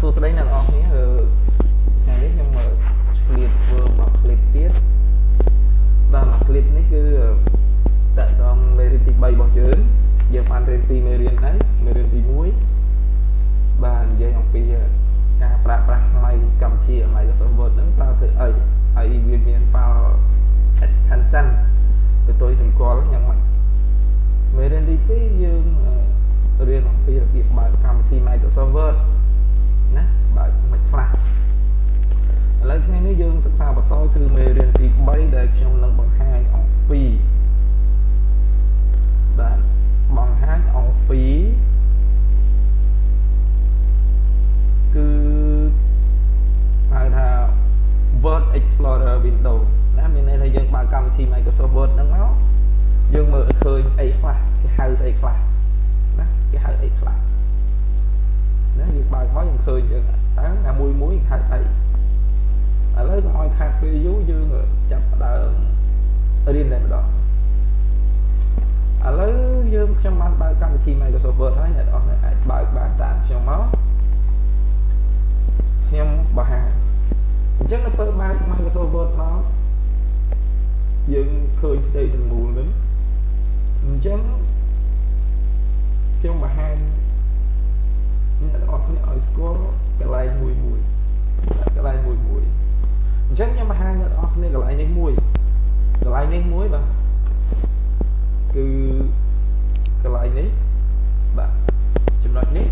សួស្តីអ្នកនរគ្នាថ្ងៃនេះ ឃើញយើងតើអាមួយមួយហៅអីឥឡូវកុំឲ្យខាតពេលយូរយើងចាប់ផ្ដើមរៀនតែម្ដងឥឡូវយើងខ្ញុំបានបើកកម្មវិធី Microsoft Word ហើយអ្នកនរអាចបើកបានតាមខ្ញុំមកខ្ញុំបង្ហាញអញ្ចឹងនៅពេលបើក Microsoft Word មកយើងឃើញផ្ទៃទាំងមូលហ្នឹងអញ្ចឹងខ្ញុំបង្ហាញ អ្នកទាំងអស់គ្នាឲ្យស្គាល់កន្លែងមួយមួយកន្លែងមួយមួយអញ្ចឹងខ្ញុំបង្ហាញអ្នកទាំងអស់គ្នាកន្លែងនេះមួយកន្លែងនេះមួយបាទគឺកន្លែងនេះបាទចំណុចនេះ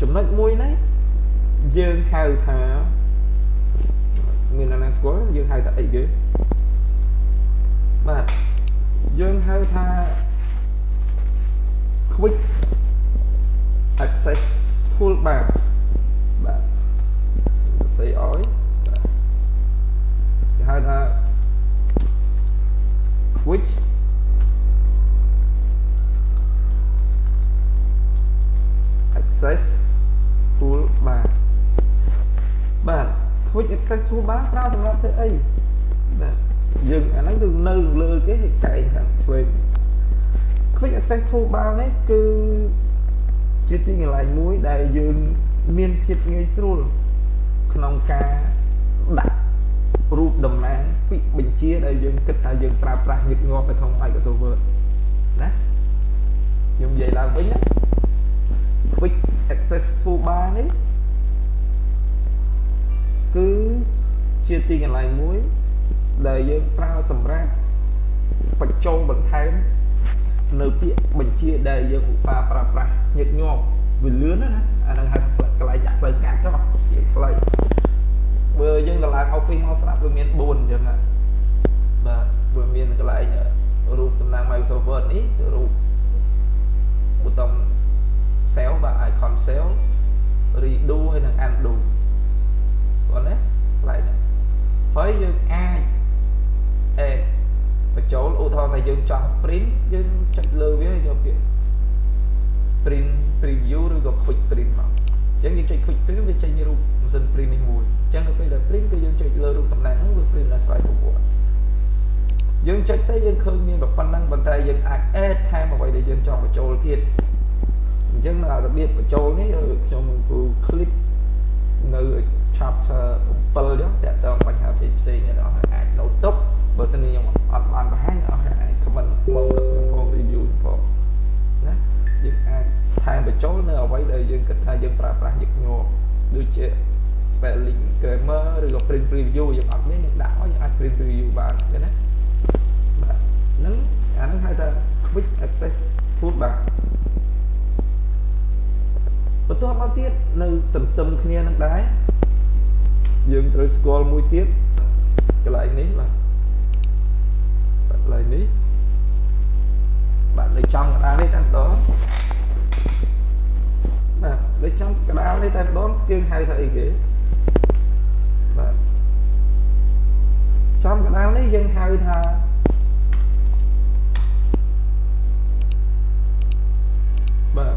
ចំណុចមួយនេះយើងហៅថាមានអ្នកណាស្គាល់យើងហៅថាអីគេបាទយើងហៅថា quick access toolbar បា ពាក្យបញ្ជាដែលយើងឧស្សាហ៍ប្រើប្រាស់ញឹកញាប់វាលឿនណាអានឹងហៅកន្លែងដាក់ផ្លូវកាត់ចុះជាផ្លូវបើយើងទៅឡើង Office មកស្រាប់វាមាន4អញ្ចឹងបាទវាមានកន្លែងរូបតំណាង Microsoft Word នេះរូបប៊ូតុង save បាទ icon save redo ហើយនិង undo បងណាកន្លែងនេះហើយយើងអាច add បញ្ចូលឧទាហរណ៍ថាយើងចង់ print យើងចុចលើវាយកពាក្យ print preview ឬក៏ quick print មកអញ្ចឹងយើងចុច quick print វាចេញរូបម៉ាស៊ីន print នេះមួយអញ្ចឹងនៅពេលដែល print គឺយើងចុចលើរូបតំណែងហ្នឹងវា print ដល់ស្វ័យប្រវត្តិយើងចុចទៅយើងឃើញមានប៉ុណ្ណឹងប៉ុន្តែយើងអាច add ថែមអ្វីដែលយើងចង់បញ្ចូលទៀតអញ្ចឹងរបៀបបញ្ចូលនេះខ្ញុំគូ clip នៅ chapter 7ចឹងតើតើបញ្ហាផ្សេងផ្សេងអ្នកនរអាច note ទុក បើសិនជាខ្ញុំអត់បានបង្ហាញអស់អាច comment មកក្នុងផង review ផងណាយើងអាចថែមបញ្ចូលនៅអ្វីដែលយើងគិតថាយើងប្រើប្រាស់ញឹកញាប់ដូចជា spelling grammar ឬក៏ print preview យើងអត់មានយើងដាក់មកយើងអាច print preview បានឃើញណាបាទហ្នឹងអាហ្នឹងហៅថា quick access tool បាទបន្ទាប់មកទៀតនៅទន្ទឹមគ្នានឹងដែរយើងត្រូវស្គាល់មួយទៀតកន្លែងនេះបាទ កន្លែងនេះបាទនៅចំកណ្ដាលនេះតែម្ដងបាទនៅចំកណ្ដាលនេះតែម្ដងយើងហៅថាអីគេបាទចំកណ្ដាលនេះយើងហៅថាបាទ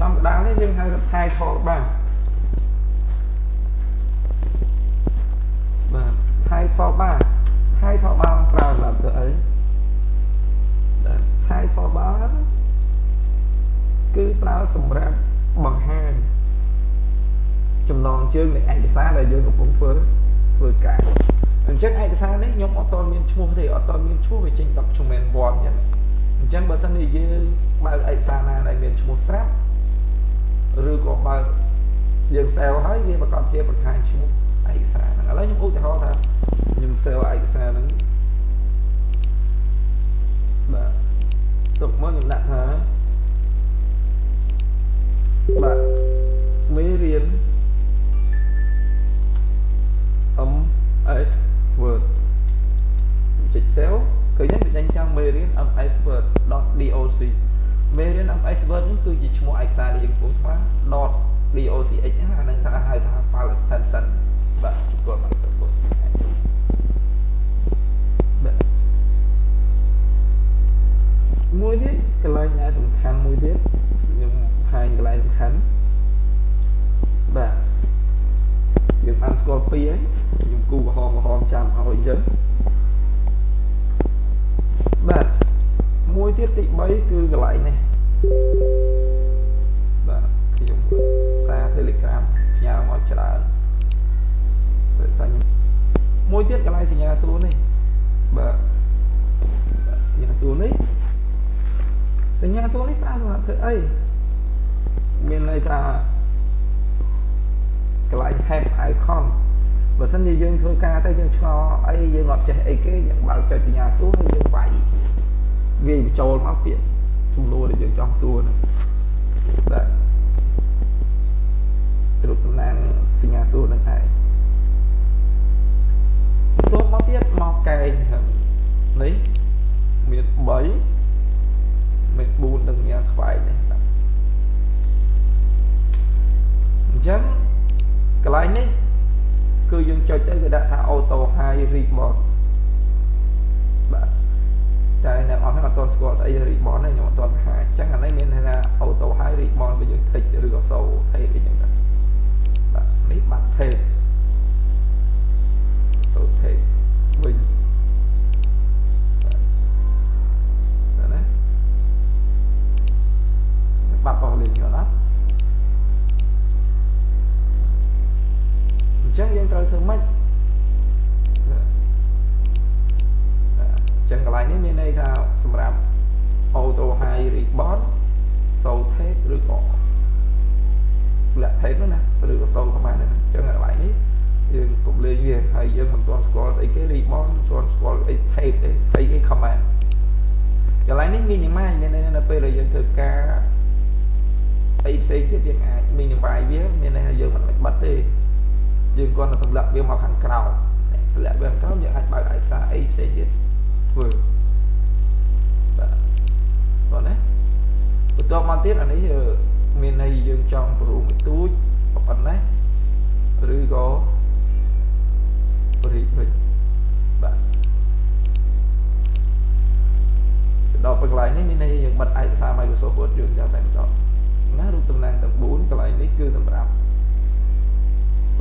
ចំកណ្ដាលនេះយើងហៅថា title បាទបាទ title bar title bar ប្រើសម្រាប់ធ្វើអីបាទ title bar គឺប្រើសម្រាប់បង្ហាញចំណងជើងនៃឯកសារដែលយើងកំពុងធ្វើធ្វើការអញ្ចឹងឯកសារនេះខ្ញុំអត់តមានឈ្មោះទេអត់តមានឈ្មោះវាចេញ document 1អញ្ចឹងអញ្ចឹងបើសិនជាយើងបើកឯកសារណាដែលមានឈ្មោះស្រាប់ឬក៏បើកយើង save ហើយវាប្រកបជាបង្ហាញឈ្មោះឯកសារហ្នឹងឥឡូវខ្ញុំឧទាហរណ៍ថា ខ្ញុំ save ឯកសារហ្នឹងបាទទុកមកខ្ញុំដាក់ថាបាទមេរៀន MS Word ចុច save ឃើញទេវាចេញចាំមេរៀន MS Word.doc មេរៀន MS Word នេះគឺជាឈ្មោះឯកសារដែលយើងកំពុងស្មា .docx ហ្នឹងអានឹងថាហៅថា file extension បាទគាត់មកទៅគាត់ មួយទៀតកន្លែងដែលសំខាន់មួយទៀតខ្ញុំបង្ហាញកន្លែងសំខាន់បាទយើងបានស្គាល់ពីរហើយខ្ញុំគូក្រហមក្រហមចាំឲ្យអញ្ចឹងបាទមួយទៀតទី3គឺកន្លែងនេះបាទខ្ញុំសារ Telegram ផ្ញើមកច្រើនព្រោះសាញ់មួយទៀតកន្លែងសញ្ញាសួរនេះបាទសញ្ញាសួរនេះ សញ្ញាសួរនេះប្រើសម្រាប់ធ្វើអីមានន័យថាកន្លែង head icon បើសិនជាយើងធ្វើការទៅយើងឆ្ងល់អីយើងអត់ចេះអីគេយើងបើកចុចសញ្ញាសួរហើយយើងវាយវាយបញ្ចូលមកពាក្យចំនួនដែលយើងចង់សួរហ្នឹងបាទរូបតំណាងសញ្ញាសួរនឹងឯងចូលមកទៀតមកកែងនេះមាន3មាន4នឹងញ៉ាខ្វាយនេះអញ្ចឹងកន្លែងនេះគឺយើងចុចទៅគេដាក់ថា auto high ribbon បាទតែអ្នកអស់ហ្នឹងអត់ទាន់ស្គាល់ស្អី ribbon ទេខ្ញុំអត់ទាន់បង្ហាញអញ្ចឹងអានេះមានថា auto high ribbon គឺយើង tick ឬក៏ show tape អីចឹងទៅបាទនេះបាត់ tape show tape វិញបាទណាបាត់បោះលេងយល់អត់ចឹងយើងត្រូវធ្វើម៉េចចឹងកន្លែងនេះមានន័យថាសម្រាប់ auto high ribbon សូថេតឬក៏លាក់ថេតនោះណាឬក៏សូខ្មែរហ្នឹងចឹងកន្លែងនេះយើងកុំលេងវាហើយយើងមិនទាន់ស្គាល់ស្អីគេ ribbon មិនទាន់ស្គាល់អីថេ តទេថេតគេ comment កន្លែងនេះមានយ៉ាងម៉េចមានន័យថានៅពេលដែលយើងធ្វើការអីផ្សេងទៀតយើងអាចមានវាវាមានន័យថាយើងមិនបាច់បិទទេយើងគាត់ទៅទម្លាក់វាមកខាងក្រៅទម្លាក់វាខាងក្រៅយើងអាចបើកឯកសារអីផ្សេងទៀតធ្វើបាទបាទណាបន្ទាប់មកទៀតអានេះមានន័យយើងចង់ប្រូមួយទូចប៉ុណ្ណេះឬក៏ព្រីវិញបាទ ដល់ពេលកន្លែងនេះមានន័យយើងបិទឯកសារ Microsoft Word យើងចាំតែម្ដងណារូបតំណាងទាំង4កន្លែងនេះគឺសម្រាប់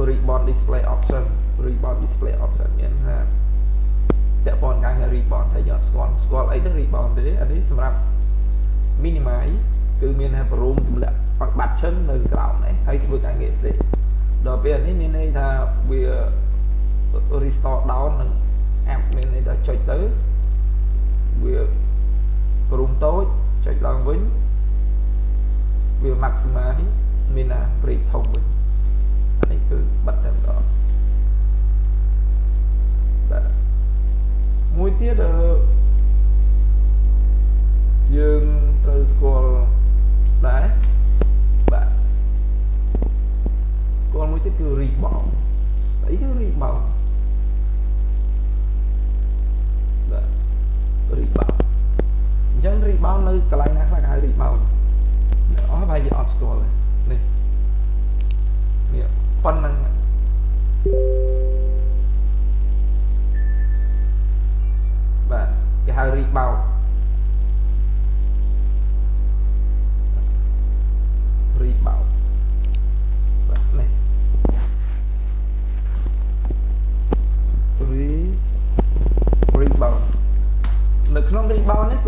ribbon display option ribbon display option មានថាពាក់ព័ន្ធការងារ ribbon ថាយកស្គាល់ស្គាល់អីទៅ ribbon ទេអានេះសម្រាប់ minimize គឺមានថាប្រូមទម្លាក់បាត់ឈឹងនៅក្រោមនេះហើយធ្វើការងារផ្សេងដល់ពេលនេះមានន័យថាវា restore down នឹង app មានន័យថាចុចទៅ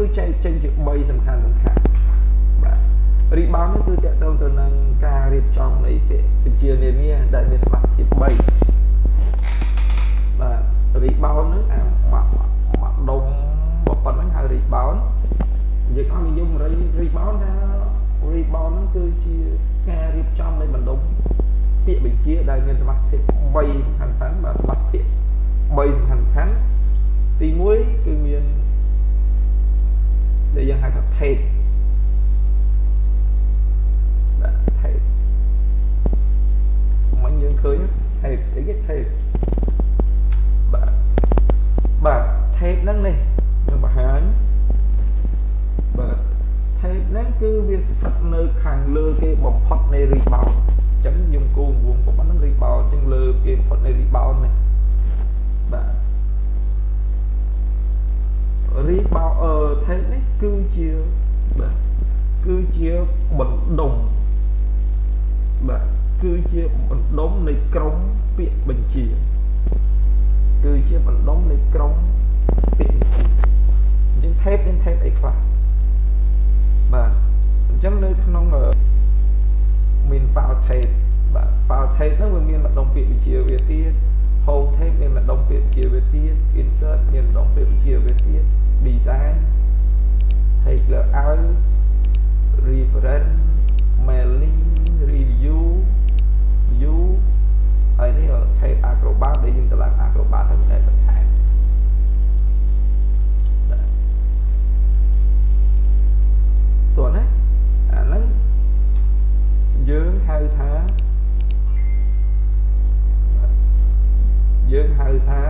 គឺចែកចេញជា3សំខាន់សំខាន់បាទ rebound នេះគឺតកតងទៅនឹងការរៀបចំនៃវិជានានាដែលមានសមាសភាព3បាទ rebound ហ្នឹងអាបាក់បាក់ដុំបើប៉ុណ្ណឹងហៅ rebound និយាយអំនិយម rebound ថា rebound ហ្នឹងគឺជាការរៀបចំនៃបណ្ដុំពាក្យបញ្ជាដែលមានសមាសភាព3សំខាន់ៗបាទសមាសភាព3សំខាន់ៗទី1គឺមាន ដែលយើងហៅថា tape បាទ tape មិញយើងឃើញ tape អីគេ tape បាទបាទ tape ហ្នឹងនេះខ្ញុំបង្ហាញបាទ tape ហ្នឹងគឺវាស្ថិតនៅខាងលើគេបំផុតនៃ rebound អញ្ចឹងខ្ញុំគូវងប៉ុណ្ណឹង rebound អញ្ចឹងលើគេបំផុតនៃ rebound នេះបាទ rebound អឺ tape នេះគឺជាបាទគឺជាបណ្ដុំបាទគឺជាបណ្ដុំនៃក្រមពាក្យបញ្ជាគឺជាបណ្ដុំនៃក្រមពាក្យបញ្ជាអញ្ចឹង tape មាន tape អីខ្លះបាទអញ្ចឹងនៅក្នុងមាន file tape បាទ file tape ហ្នឹងវាមានម្ដុំពាក្យបញ្ជាវាទៀត home tape មានម្ដុំពាក្យបញ្ជាវាទៀត insert មានម្ដុំពាក្យបញ្ជាវាទៀត design take layout reference mailing review view ហើយនេះ tape acrobat ដែលយើងតម្លើង acrobat ហើយតែបន្ថែមតោះណាអាហ្នឹងយើងហៅថាយើងហៅថា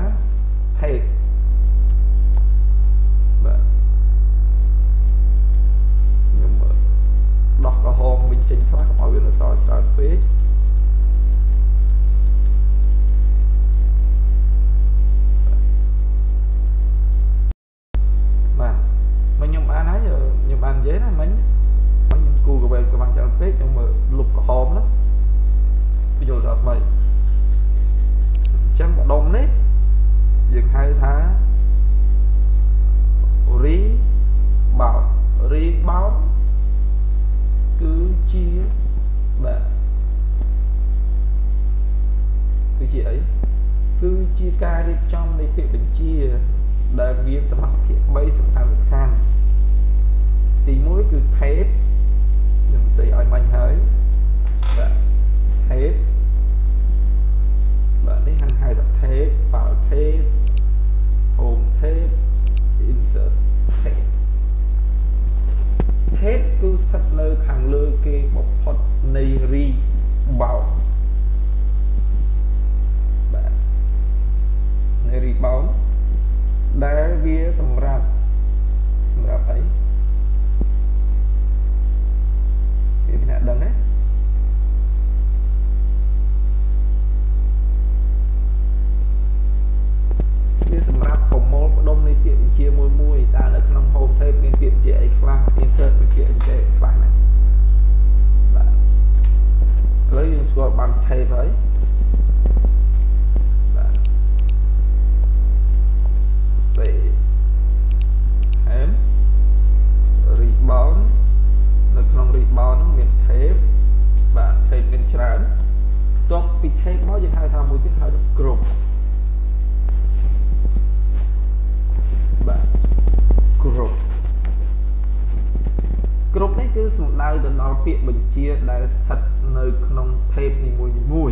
ពាក្យបញ្ជាដែលស្ថិតនៅក្នុង tape នីមួយមួយ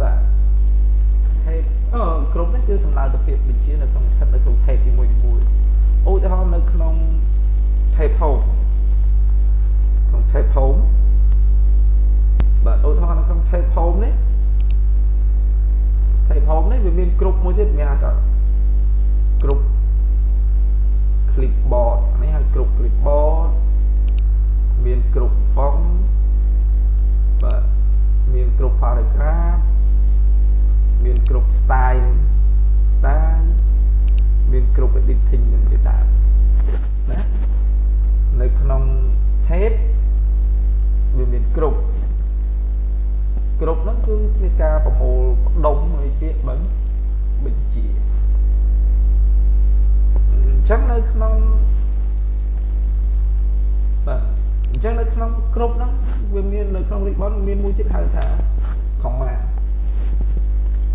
បាទ tape អឺគ្រប់នេះគឺសំដៅទៅពាក្យបញ្ជានៅក្នុងស្ថិតនៅក្នុង ប្រមូលផ្ដុំនៃពាក្យបញ្បញ្ជាអញ្ចឹងនៅក្នុងក្នុងគ្រប់ហ្នឹងវាមាននៅក្នុងរីបនមានមួយទៀតហៅថាខំម៉ា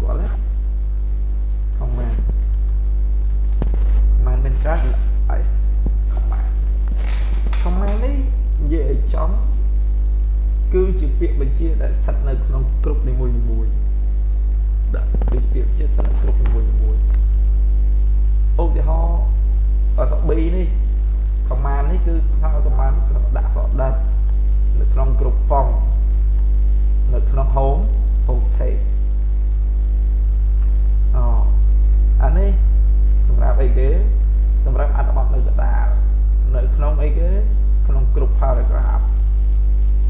គាត់ណាខំម៉ាម៉ាមិនច្រើនអីខំម៉ាខំម៉ានេះនិយាយឲ្យចំគឺជាពាក្យបញ្ជាដែលស្ថិតនៅក្នុងគ្រប់នីមួយៗ ដាក់ដូចពាក្យជាស្ថិតនៅគ្រប់នីមួយៗឧទាហរណ៍អសប៊ីនេះកម្មានេះគឺហៅកម្មាដាក់សដិតនៅក្នុងគ្រប់ហ្វុងនៅក្នុង home home page អូអានេះសម្រាប់អីគេសម្រាប់អត្ថបទនៅកដាលនៅក្នុងអីគេក្នុងគ្រប់ paragraph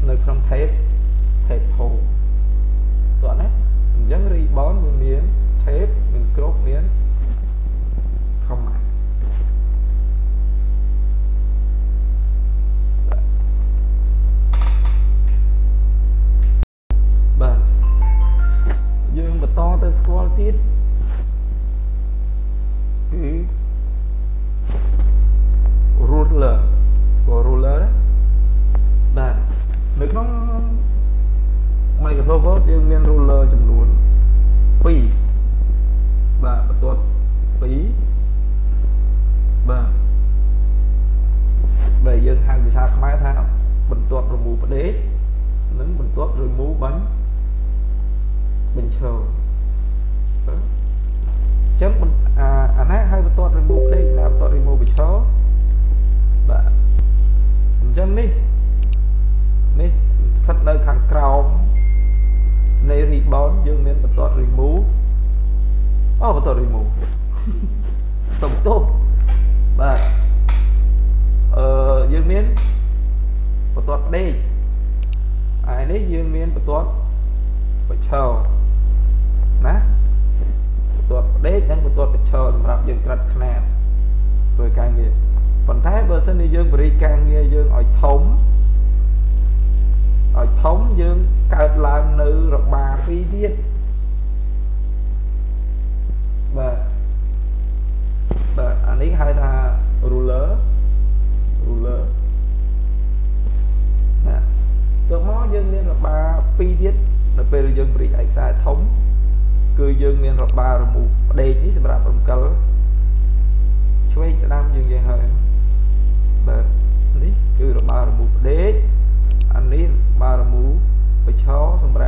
នៅក្នុង tape tape home យើងមានបន្ទាត់ remove អូបន្ទាត់ remove សុំទោសបាទអឺយើងមានបន្ទាត់ផ្ដេកហើយនេះយើងមានបន្ទាត់បច្ឆោណាបន្ទាត់ផ្ដេកនិងបន្ទាត់បច្ឆោសម្រាប់យើងក្រិតខ្នាតធ្វើការងារប៉ុន្តែបើសិនជាយើងបរិយាការងារយើងឲ្យធំឲ្យធំយើងកើតឡើងនៅរបាពីរទៀត បាទបាទអានេះហៅថា ruler ruler ណាទៅមកយើងមានរបាពីរទៀតនៅពេលយើងព្រីកឯកសារធំ គឺយើងមានរបារមូផ្ដេកនេះសម្រាប់រំកិលឆ្វេងស្ដាំយើងនិយាយហើយបាទនេះគឺរបារមូផ្ដេកអានេះបារមូបឆោសម្រាប់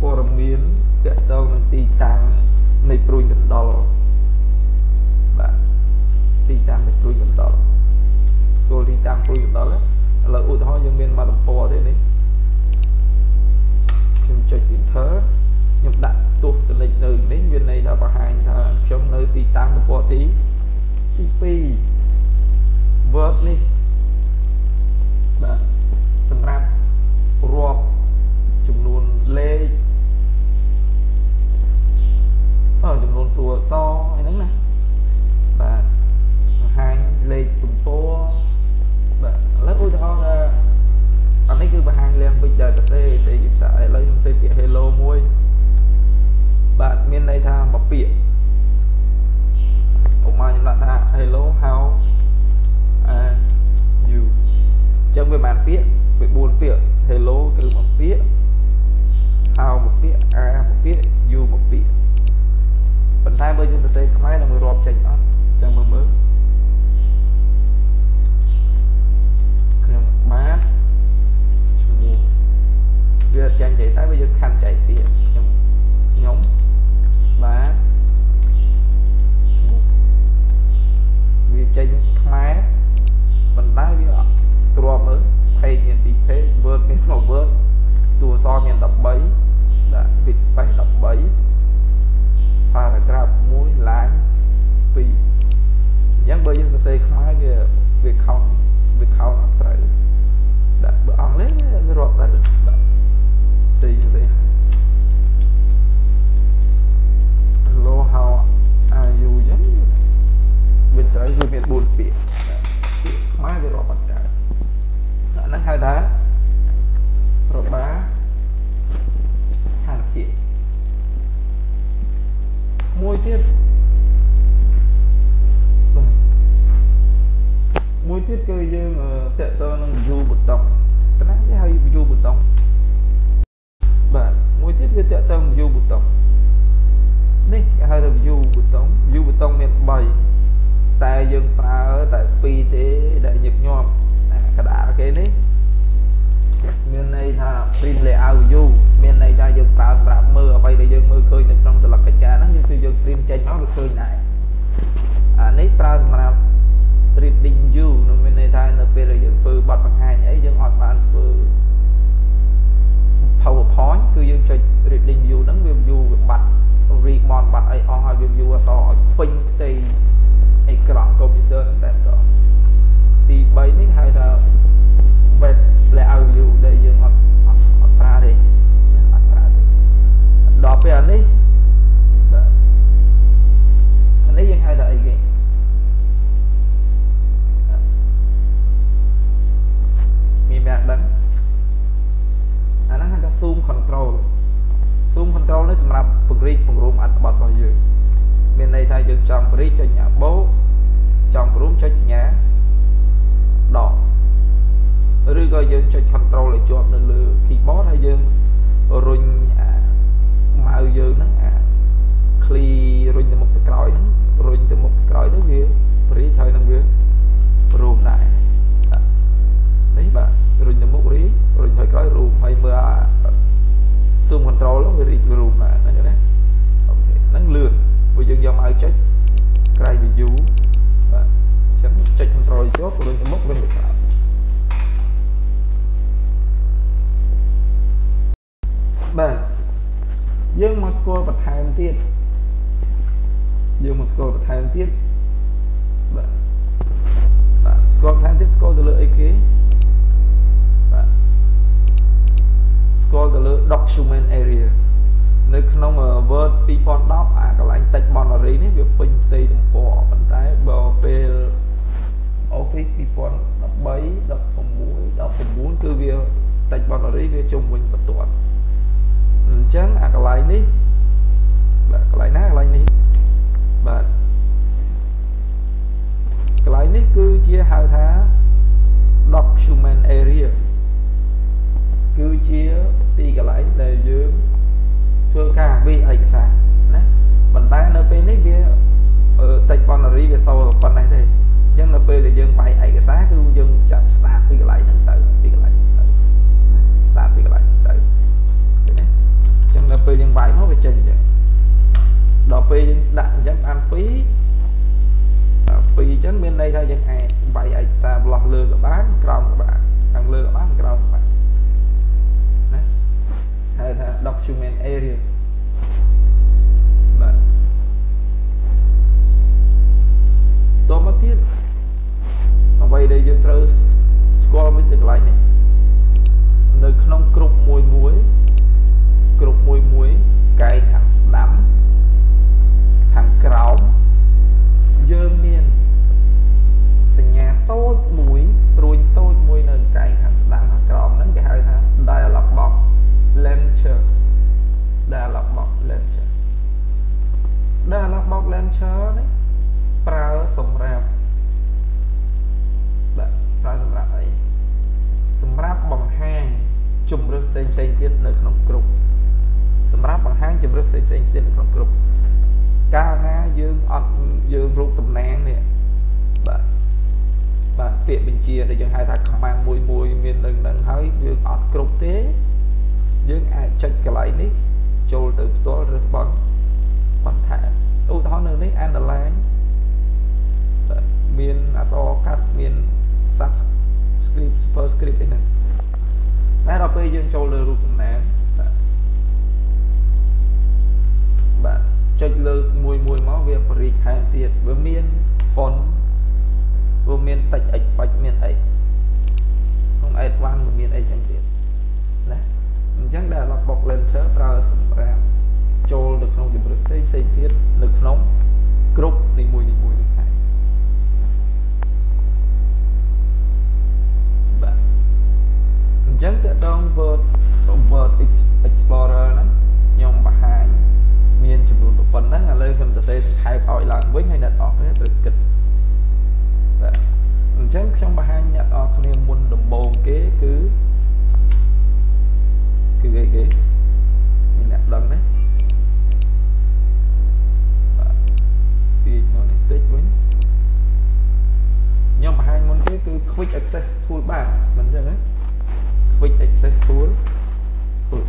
ព័ត៌មានទាក់ទងនឹងទីតាំងនៃព្រួយកណ្ដុរបាទទីតាំងនៃព្រួយកណ្ដុរចូលទីតាំងព្រួយកណ្ដុរឥឡូវឧទាហរណ៍យើងមានមកតំពរទេនេះខ្ញុំចុច enter ខ្ញុំដាក់ទស្សនិកនៅនេះមានន័យថាបង្ហាញថាខ្ញុំនៅទីតាំងតំពរទីទី2 word នេះ បាទយើងមកស្គាល់បន្ថែមទៀតយើងមកស្គាល់បន្ថែមទៀតបាទបាទស្គាល់បន្ថែមទៀតស្គាល់ទៅលើអីគេបាទស្គាល់ទៅលើ document area នៅក្នុង Word 2010អាកន្លែង text boundary នេះវាពេញផ្ទៃទំព័រប៉ុន្តែបើពេល Office 2013 16 19គឺវា text boundary វាជុំវិញបន្ទាត់ អញ្ចឹងអាកន្លែងនេះបាទកន្លែងណាកន្លែងនេះបាទកន្លែងនេះគឺជាហៅថា document area គឺជាទីកន្លែងដែលយើងធ្វើការវិឯកសារណាប៉ុន្តែនៅពេលនេះវាតិចបណ្ណារីវាសល់ប៉ុណ្ណេះទេអញ្ចឹងនៅពេលដែលយើងបាយឯកសារគឺយើងចាប់ start ពីកន្លែងហ្នឹងទៅពីកន្លែង ដល់ពេលយើងដាក់អញ្ចឹងបាន2 2អញ្ចឹងមានន័យថាយើងអាចវាយឯកសារប្លោះលើក៏បានក្រោមក៏បានខាងលើក៏បានក្រោមក៏បានណាហៅថា document area បាទតមកទៀតអ្វីដែលយើងត្រូវស្គាល់មួយទៅកន្លែងនេះនៅក្នុងគ្រប់មួយមួយគ្រប់មួយមួយកែងខាងស្ដាំ ខាងក្រោមយើងមានសញ្ញាតូចមួយព្រួយតូចមួយនៅកែងខាងស្ដាំខាងក្រោមហ្នឹងគេហៅថា dialog box launcher dialog box launcher dialog box launcher នេះប្រើសម្រាប់បាទប្រើសម្រាប់អីសម្រាប់បង្ហាញជំរឿនផ្សេងផ្សេងទៀត យើងរូបតំណាងនេះបាទបាទពាក្យបញ្ជាដែលយើងហៅថា command មួយមួយមាននឹងនឹងហើយយើងអត់គ្រប់ទេយើងអាចចុចកន្លែងនេះចូលទៅផ្ទាល់ឬបន់បន្ថែមឧទាហរណ៍នៅនេះ underline មានអក្សរកាត់មាន subscript superscript អីហ្នឹងតែដល់ពេលយើងចូលលើរូបតំណាង ចុចលើកមួយមួយមកវាបរិយាថែមទៀតវាមាន font វាមានតិចអិចបាច់មានអីក្នុង advance វាមានអីចឹងទៀតណាអញ្ចឹងដែល logbox launcher ប្រើសម្រាប់ចូលទៅក្នុងជំរឿនផ្សេងផ្សេងទៀតនៅក្នុងគ្រប់នីមួយនីមួយនេះដែរបាទចឹងតើតង Word Word Explorer ហ្នឹងខ្ញុំបង្ហាញមានចំនួន ប៉ុណ្ណឹងឥឡូវខ្ញុំសរសេរសង្ខេបឲ្យឡើងវិញហើយអ្នកនរគ្នាត្រូវគិតបាទអញ្ចឹងខ្ញុំបង្ហាញអ្នកនរគ្នាមុនដំបូងគេគឺគឺអីគេមានអ្នកដឹងទេបាទពីមកនេះតិចវិញខ្ញុំបង្ហាញមុនគេគឺ quick access tool bar មិនអញ្ចឹងទេ quick access tool tool